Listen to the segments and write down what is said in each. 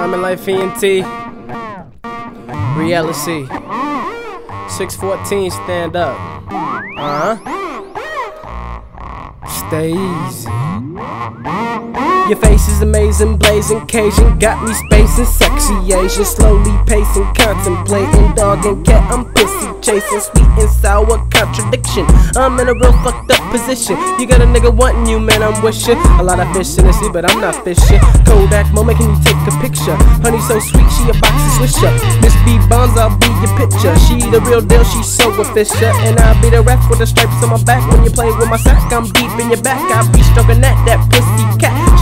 Diamond Life ENT. Reality. 614, stand up. Uh huh. Stay easy. Your face is amazing, blazing Cajun. Got me spacing, sexy Asian. Slowly pacing, contemplating. Dog and cat, I'm pussy chasing. Sweet and sour contradiction. I'm in a real fucked up position. You got a nigga wanting you, man, I'm wishing. A lot of fish in the sea, but I'm not fishing. Kodak moment, can you take a picture? Honey so sweet, she a box of swisher. Miss B Bonds, I'll be your picture. She the real deal, she's so efficient. And I'll be the ref with the stripes on my back. When you play with my sack, I'm deep in your back. I'll be stroking that, that pussy. She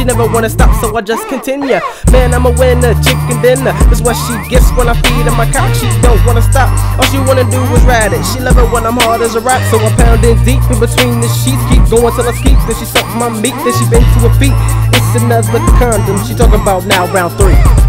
never wanna stop, so I just continue. Man, I'm a winner, chicken dinner. That's what she gets when I feed her my cock. She don't wanna stop. All she wanna do is ride it. She love it when I'm hard as a rock, so I'm pounding deep in between the sheets. Keep going till I skeet. Then she suck my meat, then she bend to her feet. It's another condom. She talking about now round three.